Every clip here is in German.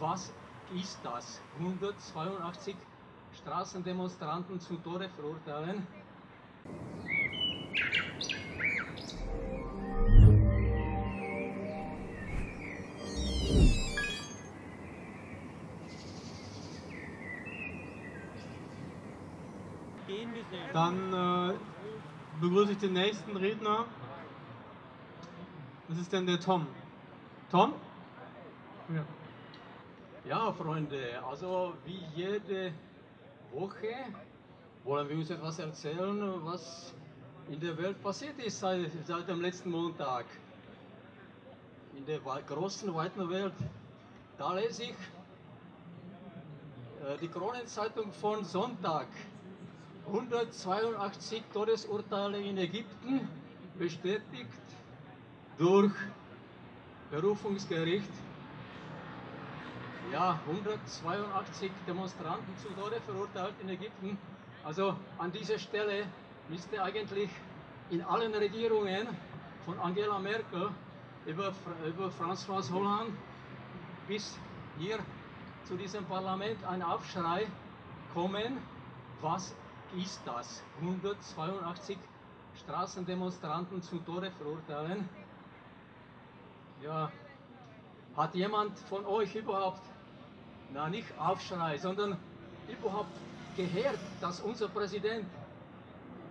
Was ist das? 182 Straßendemonstranten zu Tode verurteilen? Dann äh, begrüße ich den nächsten Redner. Das ist dann der Tom. Tom? Ja. Ja, Freunde, also wie jede Woche wollen wir uns etwas erzählen, was in der Welt passiert ist seit, seit dem letzten Montag. In der großen, weiten Welt. Da lese ich äh, die Kronenzeitung von Sonntag. 182 Todesurteile in Ägypten bestätigt durch Berufungsgericht. Ja, 182 Demonstranten zu Tode verurteilt in Ägypten. Also an dieser Stelle müsste eigentlich in allen Regierungen von Angela Merkel über, über François Hollande bis hier zu diesem Parlament ein Aufschrei kommen. Was ist das? 182 Straßendemonstranten zu Tode verurteilen. Ja, hat jemand von euch überhaupt, na nicht Aufschrei, sondern überhaupt gehört, dass unser Präsident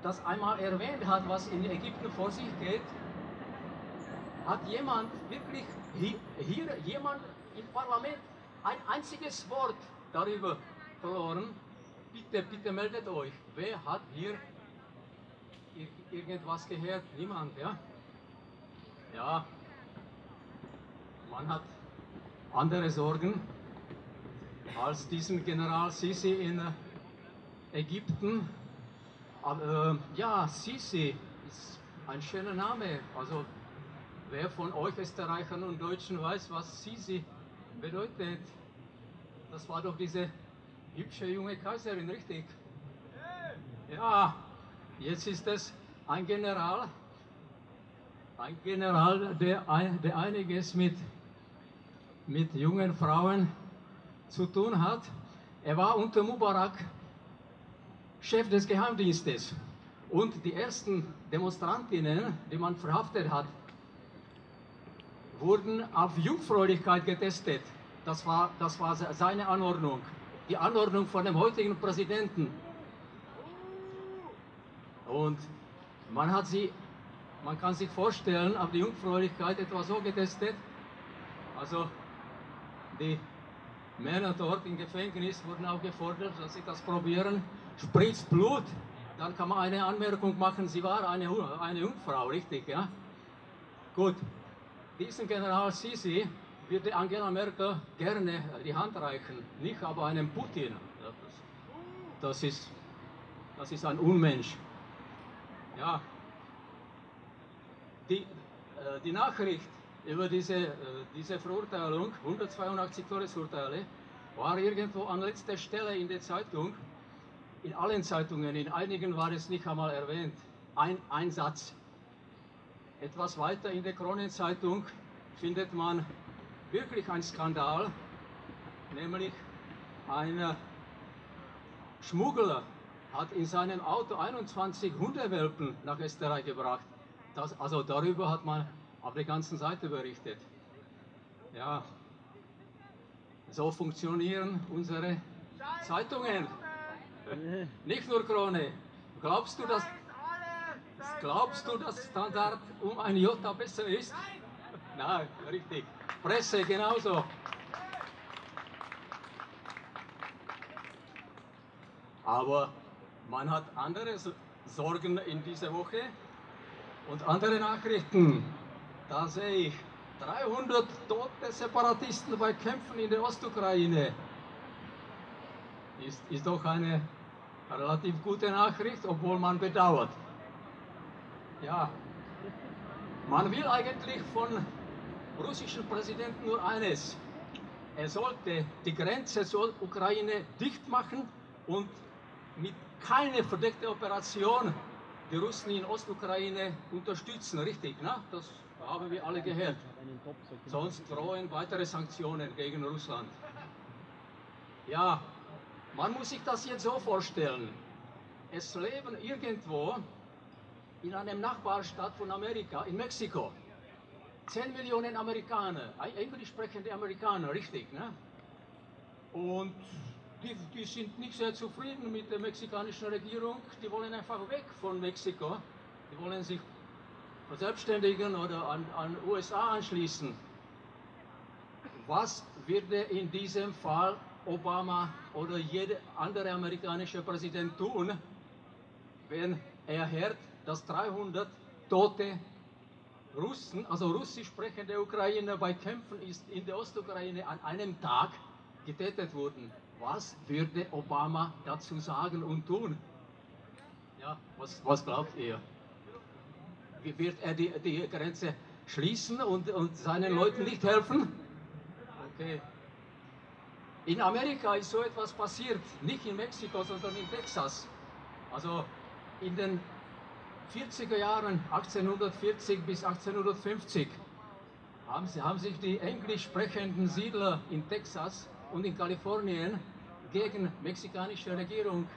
das einmal erwähnt hat, was in Ägypten vor sich geht? Hat jemand wirklich hier, jemand im Parlament ein einziges Wort darüber verloren? Bitte, bitte meldet euch. Wer hat hier ir- irgendwas gehört? Niemand, ja? Ja, man hat andere Sorgen als diesen General Sisi in äh, Ägypten. Aber äh, ja, Sisi ist ein schöner Name. Also wer von euch Österreichern und Deutschen weiß, was Sisi bedeutet? Das war doch diese hübsche junge Kaiserin, richtig? Ja, jetzt ist es ein General, ein General, der, der einiges mit, mit jungen Frauen zu tun hat. Er war unter Mubarak Chef des Geheimdienstes. Und die ersten Demonstrantinnen, die man verhaftet hat, wurden auf Jungfräulichkeit getestet. Das war, das war se- seine Anordnung. Die Anordnung von dem heutigen Präsidenten. Und man hat sie, man kann sich vorstellen, auf die Jungfräulichkeit etwa so getestet. Also die Männer dort im Gefängnis wurden aufgefordert, dass sie das probieren. Spritzt Blut, dann kann man eine Anmerkung machen, sie war eine, eine Jungfrau, richtig, ja? Gut, diesen General Sisi würde Angela Merkel gerne die Hand reichen, nicht aber einem Putin. Das, ist, das ist ein Unmensch. Ja, die, äh, die Nachricht über diese, äh, diese Verurteilung, 182 Todesurteile, war irgendwo an letzter Stelle in der Zeitung. In allen Zeitungen, in einigen war es nicht einmal erwähnt. Ein, ein Satz. Etwas weiter in der Kronenzeitung findet man wirklich ein Skandal, nämlich ein äh, Schmuggler hat in seinem Auto 21 Hundewelpen nach Österreich gebracht. Das, also darüber hat man auf der ganzen Seite berichtet. Ja, so funktionieren unsere Zeitungen. Nicht nur Krone. Glaubst du, dass, glaubst du, dass Standard um ein Jota besser ist? Nein, richtig. Presse genauso. Aber man hat andere Sorgen in dieser Woche und andere Nachrichten. Da sehe ich 300 tote Separatisten bei Kämpfen in der Ostukraine. Ist, ist doch eine relativ gute Nachricht, obwohl man bedauert. Ja, man will eigentlich von russischen Präsidenten nur eines. Er sollte die Grenze zur Ukraine dicht machen und mit keine verdeckte Operation die Russen in Ostukraine unterstützen, richtig? Ne? Das haben wir alle gehört. Sonst drohen weitere Sanktionen gegen Russland. Ja, man muss sich das jetzt so vorstellen. Es leben irgendwo in einem Nachbarstaat von Amerika, in Mexiko, 10 Millionen Amerikaner, englisch sprechende Amerikaner, richtig, ne? Und die, die sind nicht sehr zufrieden mit der mexikanischen Regierung, die wollen einfach weg von Mexiko, die wollen sich verselbstständigen oder an, an USA anschließen. Was würde in diesem Fall Obama oder jeder andere amerikanische Präsident tun, wenn er hört, dass 300 tote Russen, also russisch sprechende Ukrainer bei Kämpfen in der Ostukraine an einem Tag getötet wurden. Was würde Obama dazu sagen und tun? Ja, was, was glaubt ihr? Wie wird er die, die Grenze schließen und, und seinen Leuten nicht helfen? Okay. In Amerika ist so etwas passiert, nicht in Mexiko, sondern in Texas. Also in den 40er Jahren, 1840 bis 1850, haben, haben sich die englisch sprechenden Siedler in Texas und in Kalifornien gegen mexikanische Regierung,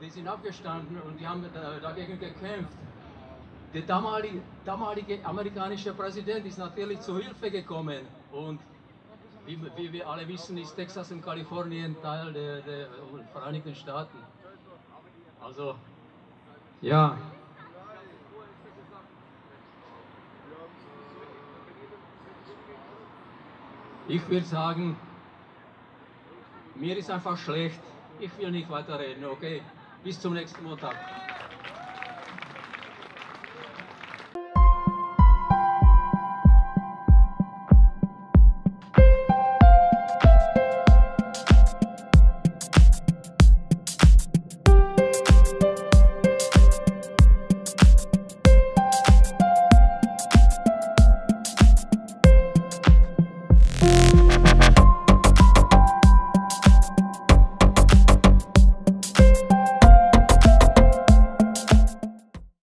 die sind aufgestanden und die haben dagegen gekämpft. Der damalige, damalige amerikanische Präsident ist natürlich zu Hilfe gekommen und wie, wie, wir alle wissen, ist Texas und Kalifornien Teil der, der Vereinigten Staaten. Also, ja. Ich würde sagen, mir ist einfach schlecht. Ich will nicht weiterreden, okay? Bis zum nächsten Montag.